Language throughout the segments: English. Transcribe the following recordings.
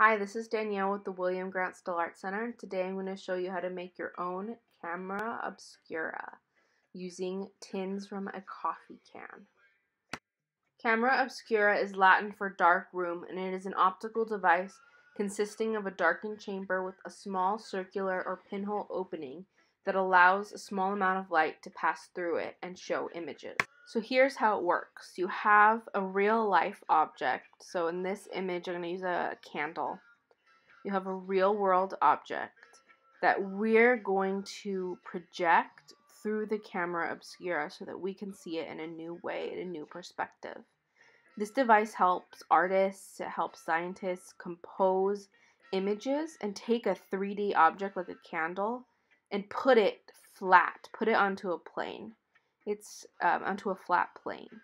Hi, this is Danielle with the William Grant Still Art Center. Today I'm going to show you how to make your own camera obscura using tins from a coffee can. Camera obscura is Latin for dark room and it is an optical device consisting of a darkened chamber with a small circular or pinhole opening that allows a small amount of light to pass through it and show images. So here's how it works. You have a real life object. So in this image, I'm going to use a candle. You have a real world object that we're going to project through the camera obscura so that we can see it in a new way, in a new perspective. This device helps artists, it helps scientists compose images and take a 3D object like a candle and put it flat, put it onto a plane. It's um, onto a flat plane.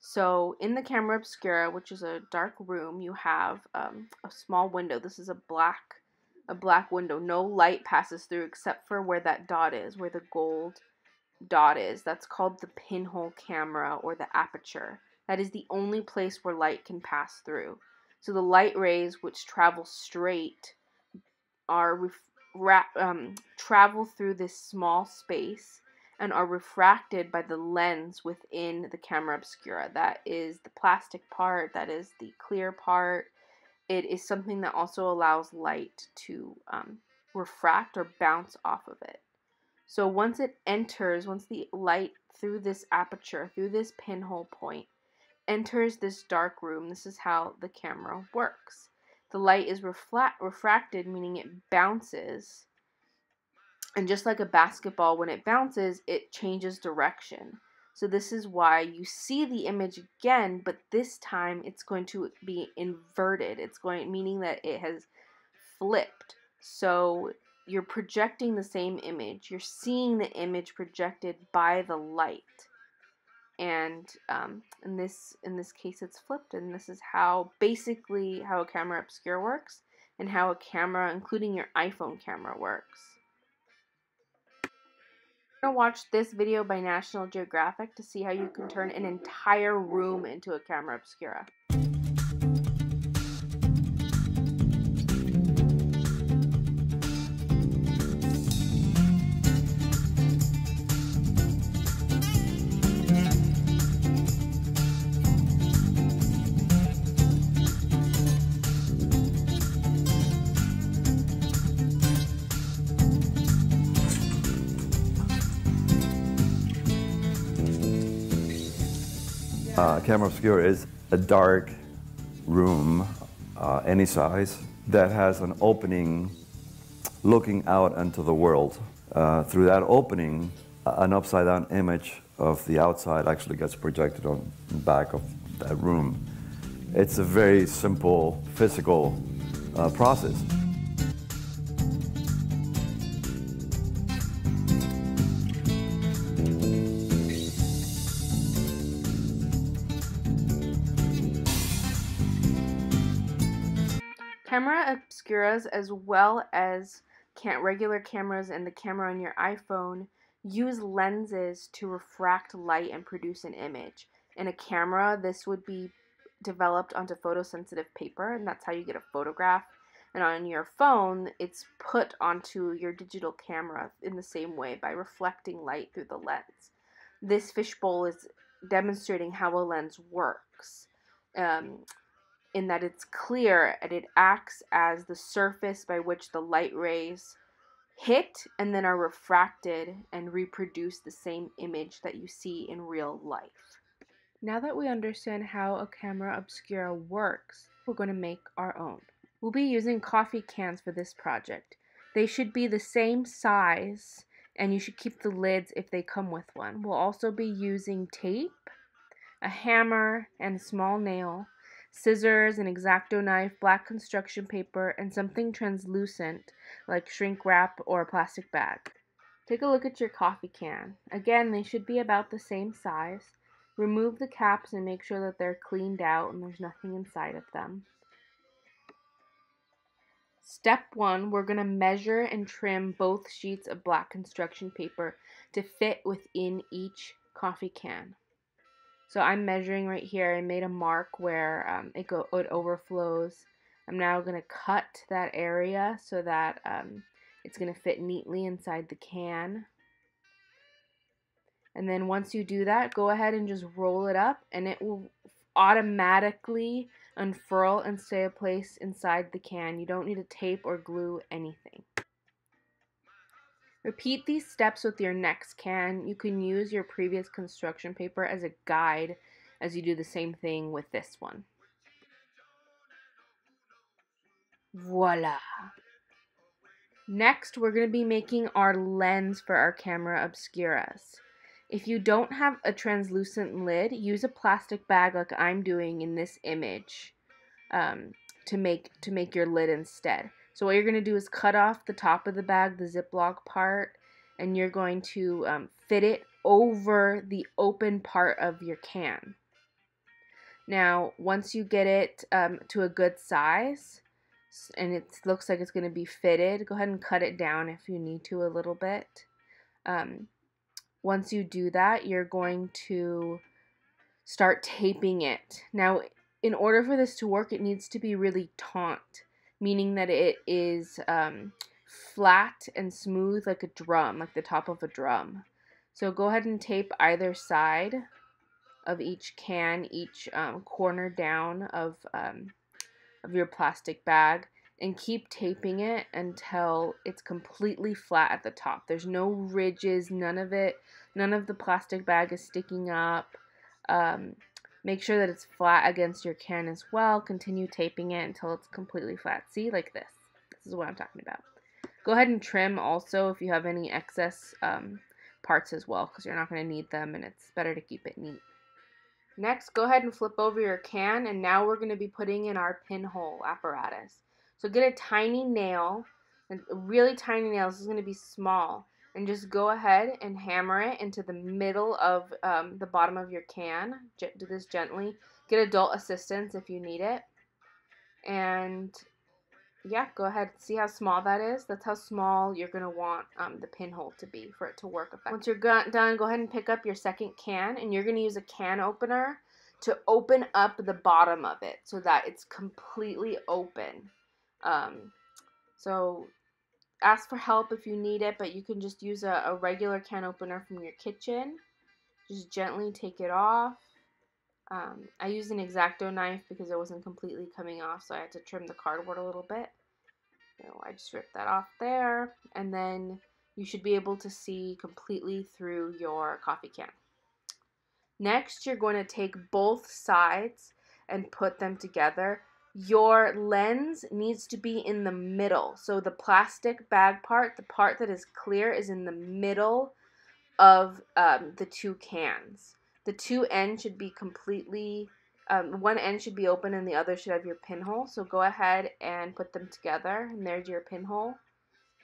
So in the camera obscura, which is a dark room, you have um, a small window. This is a black a black window. No light passes through except for where that dot is, where the gold dot is. That's called the pinhole camera or the aperture. That is the only place where light can pass through. So the light rays, which travel straight, are ra- um, travel through this small space and are refracted by the lens within the camera obscura. That is the plastic part, that is the clear part. It is something that also allows light to um, refract or bounce off of it. So once it enters, once the light through this aperture, through this pinhole point, enters this dark room, this is how the camera works. The light is refla- refracted, meaning it bounces and just like a basketball, when it bounces, it changes direction. So this is why you see the image again, but this time it's going to be inverted. It's going meaning that it has flipped. So you're projecting the same image. You're seeing the image projected by the light. And um, in this in this case, it's flipped, and this is how basically how a camera obscura works, and how a camera, including your iPhone camera, works going to watch this video by National Geographic to see how you can turn an entire room into a camera obscura. Uh, camera obscura is a dark room, uh, any size, that has an opening looking out into the world. Uh, through that opening, an upside down image of the outside actually gets projected on the back of that room. It's a very simple physical uh, process. Camera obscuras, as well as regular cameras and the camera on your iPhone, use lenses to refract light and produce an image. In a camera, this would be developed onto photosensitive paper, and that's how you get a photograph. And on your phone, it's put onto your digital camera in the same way by reflecting light through the lens. This fishbowl is demonstrating how a lens works. Um, in that it's clear and it acts as the surface by which the light rays hit and then are refracted and reproduce the same image that you see in real life. Now that we understand how a camera obscura works, we're going to make our own. We'll be using coffee cans for this project. They should be the same size and you should keep the lids if they come with one. We'll also be using tape, a hammer, and a small nail scissors, an X-Acto knife, black construction paper, and something translucent like shrink wrap or a plastic bag. Take a look at your coffee can. Again, they should be about the same size. Remove the caps and make sure that they're cleaned out and there's nothing inside of them. Step 1, we're going to measure and trim both sheets of black construction paper to fit within each coffee can. So I'm measuring right here. I made a mark where um, it go it overflows I'm now going to cut that area so that um, it's going to fit neatly inside the can. And then once you do that, go ahead and just roll it up and it will automatically unfurl and stay in place inside the can. You don't need to tape or glue anything. Repeat these steps with your next can. You can use your previous construction paper as a guide as you do the same thing with this one. Voila! Next, we're going to be making our lens for our camera obscuras. If you don't have a translucent lid, use a plastic bag like I'm doing in this image um, to make to make your lid instead. So what you're going to do is cut off the top of the bag, the Ziploc part, and you're going to um, fit it over the open part of your can. Now, once you get it um, to a good size, and it looks like it's going to be fitted, go ahead and cut it down if you need to a little bit. Um, once you do that, you're going to start taping it. Now, in order for this to work, it needs to be really taut, meaning that it is um, flat and smooth like a drum, like the top of a drum. So go ahead and tape either side of each can, each um, corner down of um, of your plastic bag and keep taping it until it's completely flat at the top. There's no ridges, none of it, none of the plastic bag is sticking up. Um, make sure that it's flat against your can as well. Continue taping it until it's completely flat. See, like this. This is what I'm talking about. Go ahead and trim also if you have any excess um, parts as well because you're not going to need them and it's better to keep it neat. Next, go ahead and flip over your can, and now we're going to be putting in our pinhole apparatus. So get a tiny nail, a really tiny nail, this is going to be small, and just go ahead and hammer it into the middle of um, the bottom of your can. Do this gently. Get adult assistance if you need it. And yeah, go ahead. See how small that is? That's how small you're going to want um, the pinhole to be for it to work. Once you're done, go ahead and pick up your second can, and you're going to use a can opener to open up the bottom of it so that it's completely open. Um, so ask for help if you need it, but you can just use a, a regular can opener from your kitchen. Just gently take it off. Um, I used an X-Acto knife because it wasn't completely coming off, so I had to trim the cardboard a little bit. So I just ripped that off there, and then you should be able to see completely through your coffee can. Next, you're going to take both sides and put them together. Your lens needs to be in the middle. So the plastic bag part, the part that is clear, is in the middle of um, the two cans. The two ends should be completely, um, one end should be open and the other should have your pinhole. So go ahead and put them together and there's your pinhole.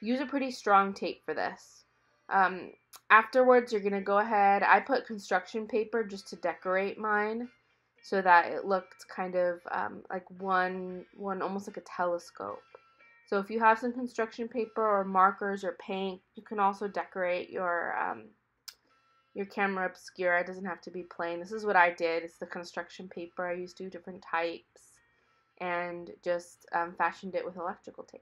Use a pretty strong tape for this. Um, afterwards, you're going to go ahead, I put construction paper just to decorate mine so that it looked kind of um, like one, one almost like a telescope. So if you have some construction paper or markers or paint, you can also decorate your um, your camera obscura. It doesn't have to be plain. This is what I did. It's the construction paper. I used two different types and just um, fashioned it with electrical tape.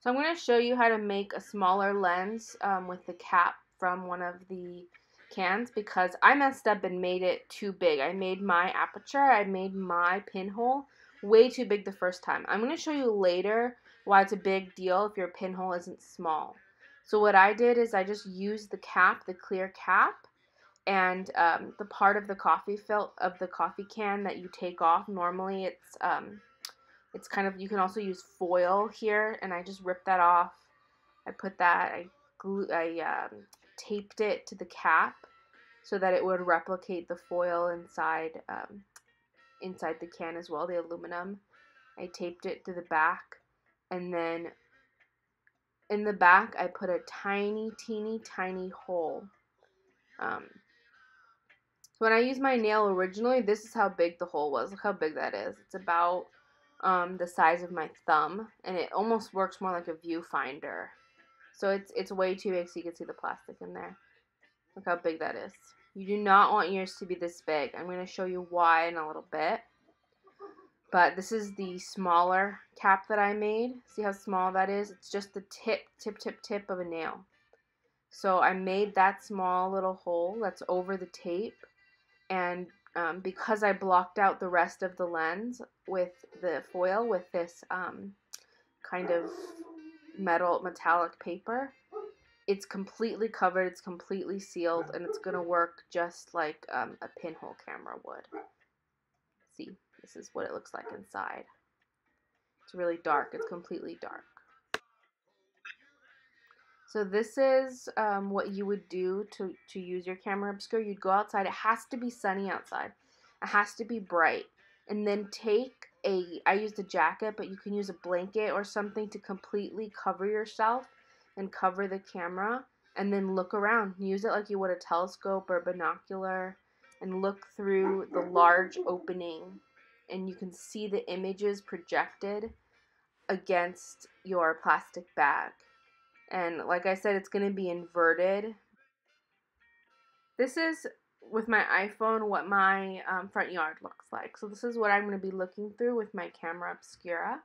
So I'm going to show you how to make a smaller lens um, with the cap from one of the cans because I messed up and made it too big. I made my aperture, I made my pinhole way too big the first time. I'm going to show you later why it's a big deal if your pinhole isn't small. So what I did is I just used the cap, the clear cap, and um, the part of the coffee fil- of the coffee can that you take off normally it's um, it's kind of you can also use foil here and I just ripped that off I put that I glue I um, taped it to the cap so that it would replicate the foil inside um, inside the can as well the aluminum I taped it to the back and then in the back I put a tiny teeny tiny hole um, so when I used my nail originally, this is how big the hole was. Look how big that is. It's about um, the size of my thumb, and it almost works more like a viewfinder. So it's it's way too big so you can see the plastic in there. Look how big that is. You do not want yours to be this big. I'm going to show you why in a little bit. But this is the smaller cap that I made. See how small that is? It's just the tip, tip, tip, tip of a nail. So I made that small little hole that's over the tape. And um, because I blocked out the rest of the lens with the foil with this um, kind of metal metallic paper, it's completely covered, it's completely sealed, and it's going to work just like um, a pinhole camera would. See, this is what it looks like inside. It's really dark, it's completely dark. So this is um, what you would do to, to use your camera obscure. You'd go outside. It has to be sunny outside. It has to be bright. And then take a, I used a jacket, but you can use a blanket or something to completely cover yourself and cover the camera and then look around. Use it like you would a telescope or binocular and look through the large opening and you can see the images projected against your plastic bag. And like I said, it's going to be inverted. This is, with my iPhone, what my um, front yard looks like. So this is what I'm going to be looking through with my camera obscura.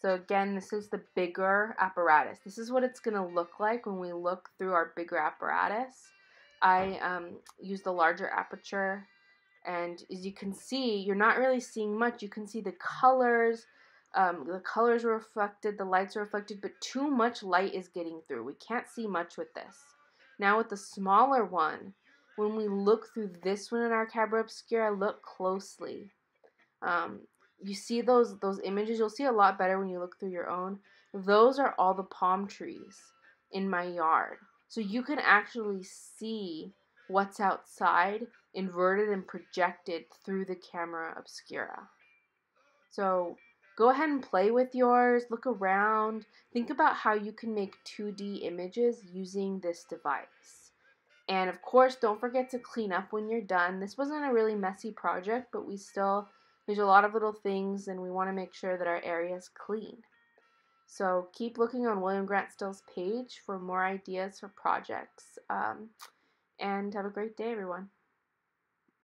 So again, this is the bigger apparatus. This is what it's going to look like when we look through our bigger apparatus. I um, used a larger aperture and as you can see, you're not really seeing much. You can see the colors, um, the colors are reflected, the lights are reflected, but too much light is getting through. We can't see much with this. Now with the smaller one, when we look through this one in our camera obscura, look closely. Um, you see those those images you'll see a lot better when you look through your own. Those are all the palm trees in my yard. So you can actually see what's outside inverted and projected through the camera obscura. So go ahead and play with yours look around think about how you can make 2d images using this device and of course don't forget to clean up when you're done this wasn't a really messy project but we still there's a lot of little things, and we want to make sure that our area is clean. So keep looking on William Grant Still's page for more ideas for projects. Um, and have a great day, everyone.